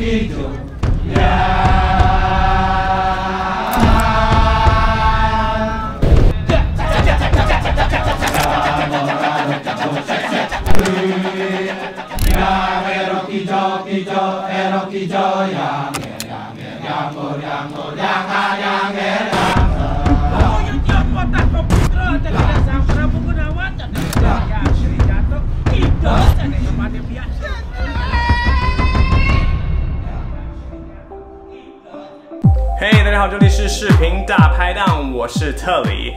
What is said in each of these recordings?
hidup Yeah. 好，这里是视频大拍档，我是特里。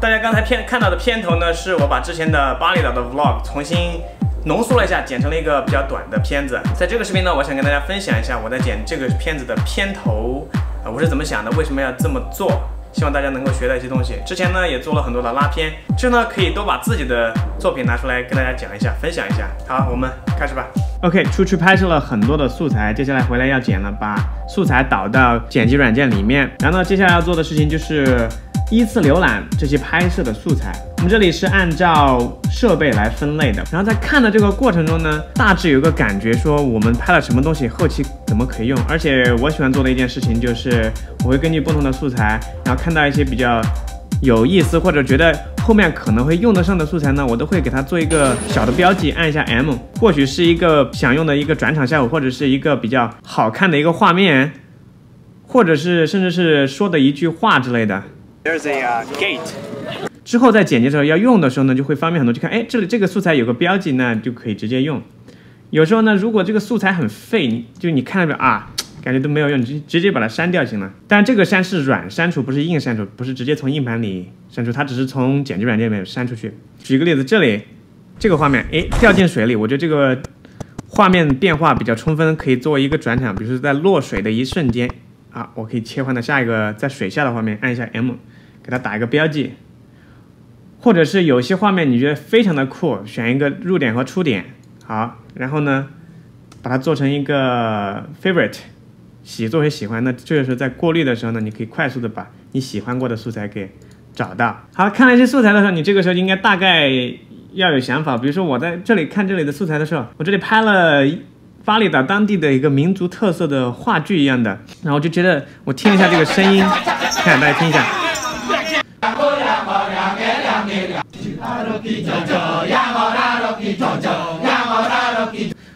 大家刚才片看到的片头呢，是我把之前的巴厘岛的 vlog 重新浓缩了一下，剪成了一个比较短的片子。在这个视频呢，我想跟大家分享一下我在剪这个片子的片头啊、我是怎么想的，为什么要这么做。希望大家能够学到一些东西。之前呢也做了很多的拉片，这呢可以多把自己的作品拿出来跟大家讲一下，分享一下。好，我们开始吧。OK，出去拍摄了很多的素材，接下来回来要剪了，把素材导到剪辑软件里面。然后呢，接下来要做的事情就是依次浏览这些拍摄的素材。我们这里是按照设备来分类的，然后在看的这个过程中呢，大致有个感觉，说我们拍了什么东西，后期怎么可以用。而且我喜欢做的一件事情就是，我会根据不同的素材，然后看到一些比较有意思或者觉得后面可能会用得上的素材呢，我都会给它做一个小的标记，按一下 M，或许是一个想用的一个转场效果，或者是一个比较好看的一个画面，或者是甚至是说的一句话之类的。There's a、gate。之后在剪辑的时候要用的时候呢，就会方便很多。就看，哎，这里这个素材有个标记，那就可以直接用。有时候呢，如果这个素材很废，你就你看着啊，感觉都没有用，你直直接把它删掉就行了。但这个删是软删除，不是硬删除，不是直接从硬盘里删除，它只是从剪辑软件里面删出去。举个例子，这里这个画面，哎，掉进水里，我觉得这个画面变化比较充分，可以作为一个转场，比如说在落水的一瞬间，啊，我可以切换到下一个在水下的画面，按一下 M，给它打一个标记。或者是有些画面你觉得非常的酷，选一个入点和出点，好，然后呢，把它做成一个 favorite，喜作为喜欢，那这个时候在过滤的时候呢，你可以快速的把你喜欢过的素材给找到。好，看了一些素材的时候，你这个时候应该大概要有想法，比如说我在这里看这里的素材的时候，我这里拍了。巴厘岛当地的一个民族特色的话剧一样的，然后就觉得我听一下这个声音，看大家听一下。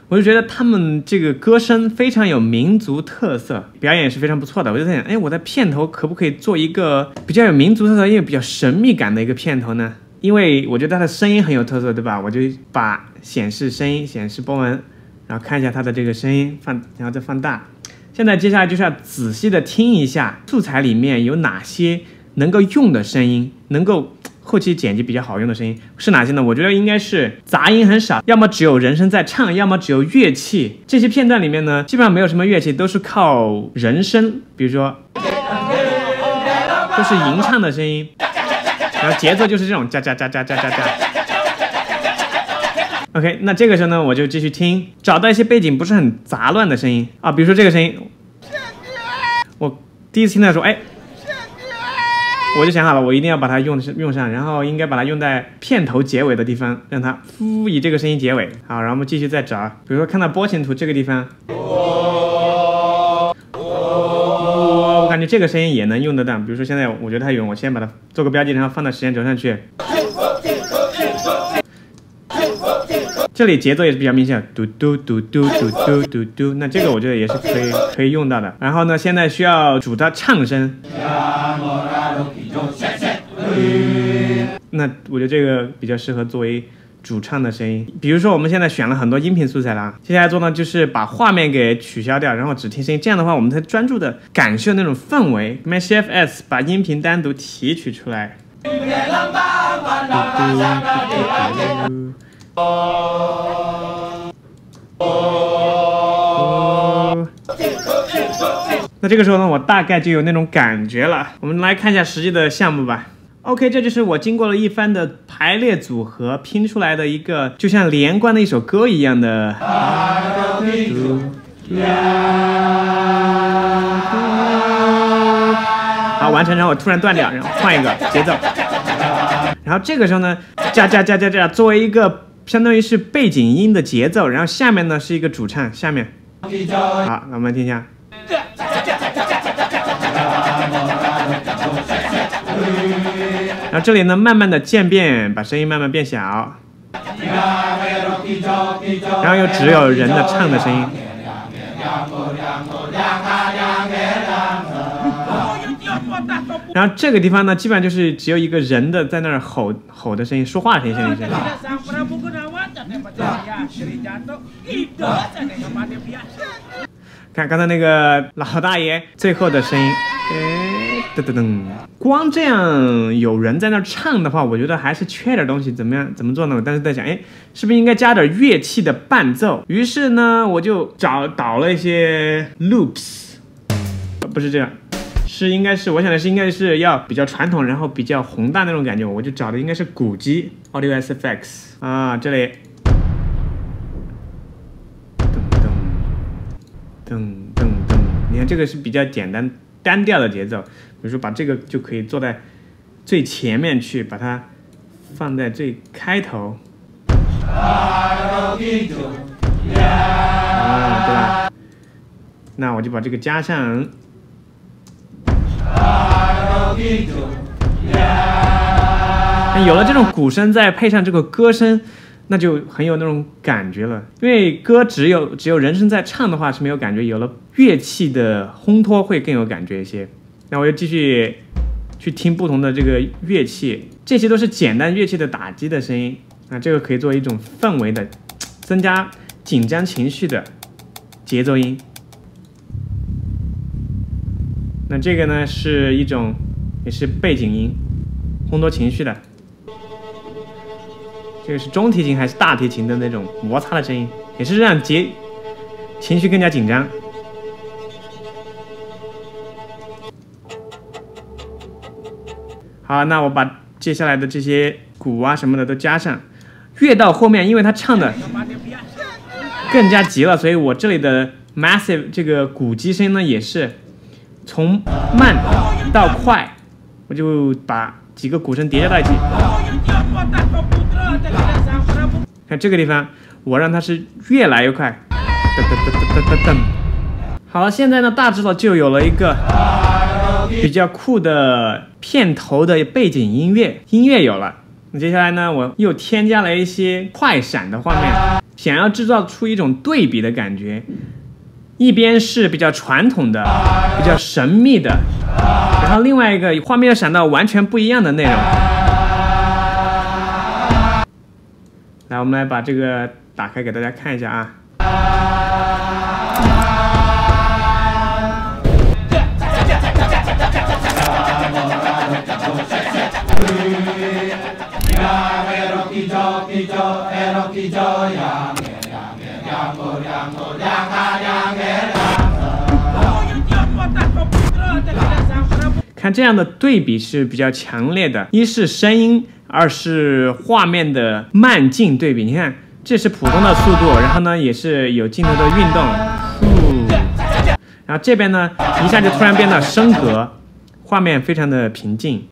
我就觉得他们这个歌声非常有民族特色，表演也是非常不错的。我就在想，哎，我在片头可不可以做一个比较有民族特色，又比较神秘感的一个片头呢？因为我觉得它的声音很有特色，对吧？我就把显示声音、显示波纹，然后看一下它的这个声音放，然后再放大。现在接下来就是要仔细的听一下素材里面有哪些能够用的声音，能够。后期剪辑比较好用的声音是哪些呢？我觉得应该是杂音很少，要么只有人声在唱，要么只有乐器。这些片段里面呢，基本上没有什么乐器，都是靠人声，比如说 都是吟唱的声音，然后节奏就是这种加加加加加加加。OK，那这个时候呢，我就继续听，找到一些背景不是很杂乱的声音啊，比如说这个声音，我第一次听到说，哎。我就想好了，我一定要把它用用上，然后应该把它用在片头结尾的地方，让它呼以这个声音结尾。好，然后我们继续再找，比如说看到波形图这个地方，我感觉这个声音也能用得到。比如说现在我觉得它有，我先把它做个标记，然后放到时间轴上去。这里节奏也是比较明显，嘟嘟嘟嘟嘟嘟嘟嘟。那这个我觉得也是可以可以用到的。然后呢，现在需要主它唱声。那我觉得这个比较适合作为主唱的声音。比如说我们现在选了很多音频素材了，接下来做呢就是把画面给取消掉，然后只听声音。这样的话，我们才专注的感受那种氛围。m c f s 把音频单独提取出来。那这个时候呢，我大概就有那种感觉了。我们来看一下实际的项目吧。OK，这就是我经过了一番的排列组合拼出来的一个，就像连贯的一首歌一样的。好，完成，然后我突然断掉，然后换一个节奏。然后这个时候呢，加加加加加，作为一个相当于是背景音的节奏，然后下面呢是一个主唱，下面好，那我们听一下。然后这里呢，慢慢的渐变，把声音慢慢变小。然后又只有人的唱的声音。然后这个地方呢，基本上就是只有一个人的在那儿吼吼的声音，说话的声音。看刚才那个老大爷最后的声音，哎，噔噔噔，光这样有人在那唱的话，我觉得还是缺点东西。怎么样？怎么做呢？我当时在想，哎，是不是应该加点乐器的伴奏？于是呢，我就找导了一些 loops，不是这样，是应该是我想的是应该是要比较传统，然后比较宏大那种感觉，我就找的应该是鼓机 Audio SFX 啊，这里。噔噔噔噔噔，你看这个是比较简单单调的节奏，比如说把这个就可以坐在最前面去，把它放在最开头，啊，对吧？那我就把这个加上，有了这种鼓声，再配上这个歌声。那就很有那种感觉了，因为歌只有只有人声在唱的话是没有感觉，有了乐器的烘托会更有感觉一些。那我就继续去听不同的这个乐器，这些都是简单乐器的打击的声音那，这个可以作为一种氛围的增加紧张情绪的节奏音。那这个呢是一种也是背景音，烘托情绪的。这个是中提琴还是大提琴的那种摩擦的声音，也是让节情绪更加紧张。好，那我把接下来的这些鼓啊什么的都加上。越到后面，因为他唱的更加急了，所以我这里的 massive 这个鼓机声呢也是从慢到快，我就把几个鼓声叠加在一起。看这个地方，我让它是越来越快。噔噔噔噔噔噔。好了，现在呢，大致的就有了一个比较酷的片头的背景音乐，音乐有了。那接下来呢，我又添加了一些快闪的画面，想要制造出一种对比的感觉。一边是比较传统的、比较神秘的，然后另外一个画面又闪到完全不一样的内容。来，我们来把这个打开给大家看一下啊。看这样的对比是比较强烈的，一是声音。二是画面的慢镜对比，你看这是普通的速度，然后呢也是有镜头的运动，然后这边呢一下就突然变得升格，画面非常的平静。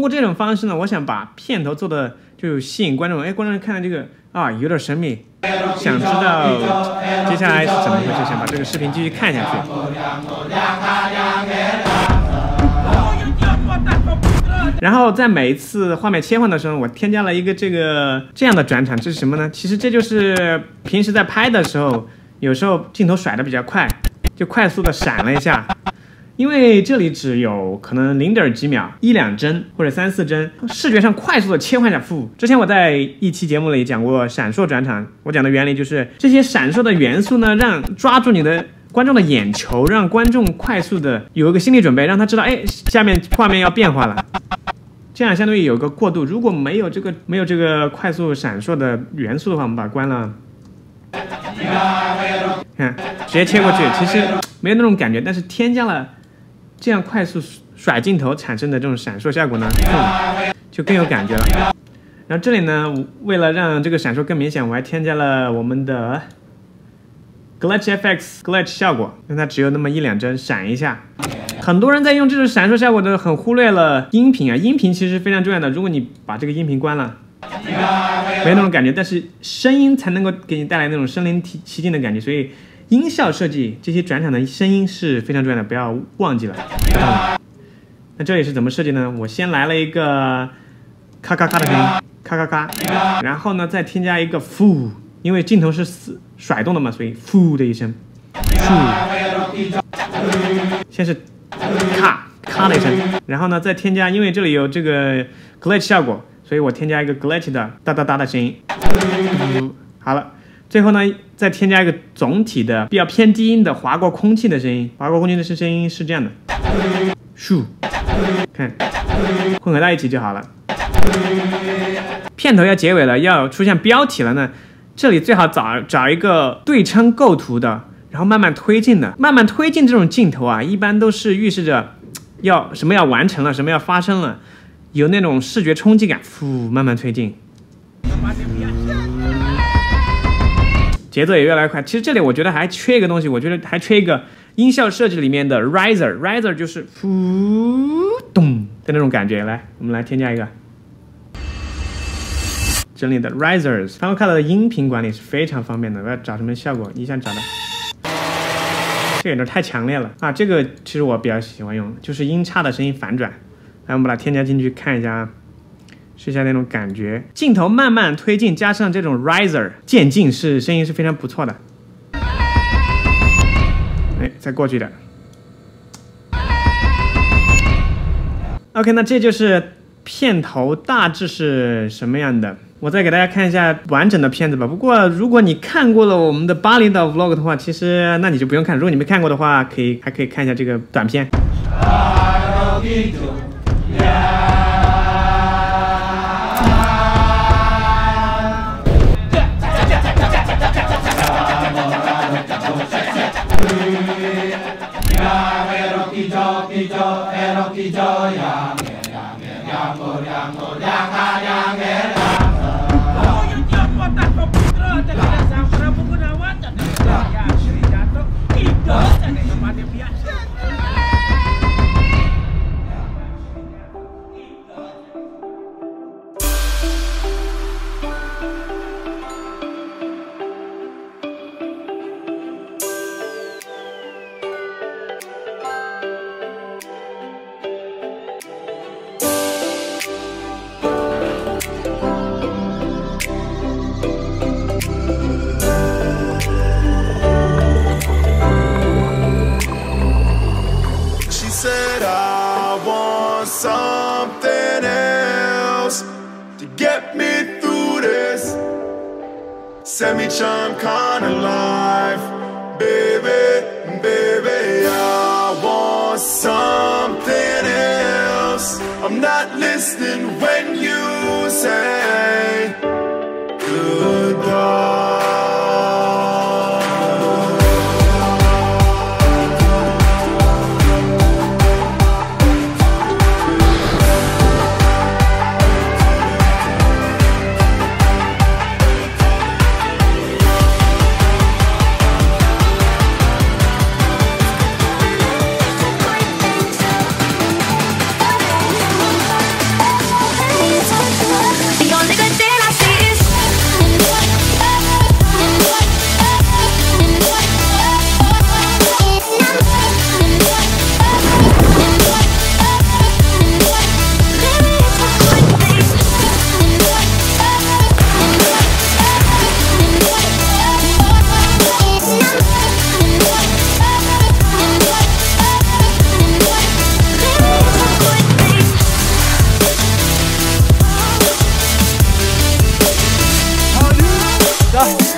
通过这种方式呢，我想把片头做的就吸引观众，哎，观众看到这个啊有点神秘，想知道接下来是怎么回事，想把这个视频继续看下去。然后在每一次画面切换的时候，我添加了一个这个这样的转场，这是什么呢？其实这就是平时在拍的时候，有时候镜头甩的比较快，就快速的闪了一下，因为这里只有可能零点几秒，一两帧或者三四帧，视觉上快速的切换一下。负。之前我在一期节目里讲过闪烁转场，我讲的原理就是这些闪烁的元素呢，让抓住你的。观众的眼球，让观众快速的有一个心理准备，让他知道，哎，下面画面要变化了，这样相当于有个过渡。如果没有这个没有这个快速闪烁的元素的话，我们把它关了。看，直接切过去，其实没有那种感觉，但是添加了这样快速甩镜头产生的这种闪烁效果呢，就更有感觉了。然后这里呢，为了让这个闪烁更明显，我还添加了我们的。Glitch FX Glitch 效果，让它只有那么一两帧闪一下。很多人在用这种闪烁效果的时候，很忽略了音频啊。音频其实非常重要的。如果你把这个音频关了，没那种感觉，但是声音才能够给你带来那种身临其境的感觉，所以音效设计这些转场的声音是非常重要的，不要忘记了。那这里是怎么设计呢？我先来了一个咔咔咔的声音，咔咔咔，然后呢再添加一个 fu，因为镜头是甩动的嘛，所以 fu 的一声，fu，先是咔咔的一声，然后呢再添加，因为这里有这个 glitch 效果。所以我添加一个 glitch 的哒哒哒的声音，好了，最后呢，再添加一个总体的比较偏低音的划过空气的声音，划过空气的声声音是这样的，咻，看，混合到一起就好了。片头要结尾了，要出现标题了呢，这里最好找找一个对称构图的，然后慢慢推进的，慢慢推进这种镜头啊，一般都是预示着要什么要完成了，什么要发生了。有那种视觉冲击感，呼，慢慢推进，节奏也越来越快。其实这里我觉得还缺一个东西，我觉得还缺一个音效设计里面的 riser，riser 就是呼咚的那种感觉。来，我们来添加一个这里的 risers。刚刚看到的音频管理是非常方便的，我要找什么效果，你想找的，这有点太强烈了啊！这个其实我比较喜欢用，就是音差的声音反转。来，我们把它添加进去看一下啊，试一下那种感觉。镜头慢慢推进，加上这种 riser 渐进，是声音是非常不错的。哎，再过去一点。OK，那这就是片头大致是什么样的。我再给大家看一下完整的片子吧。不过如果你看过了我们的巴厘岛 vlog 的话，其实那你就不用看。如果你没看过的话，可以还可以看一下这个短片。Semi-charm kind of life Baby, baby, I want something else. I'm not listening when you say 자.